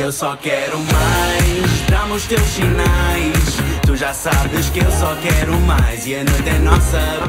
Eu só quero mais, dá-me os teus sinais. Tu já sabes que eu só quero mais e a noite é nossa.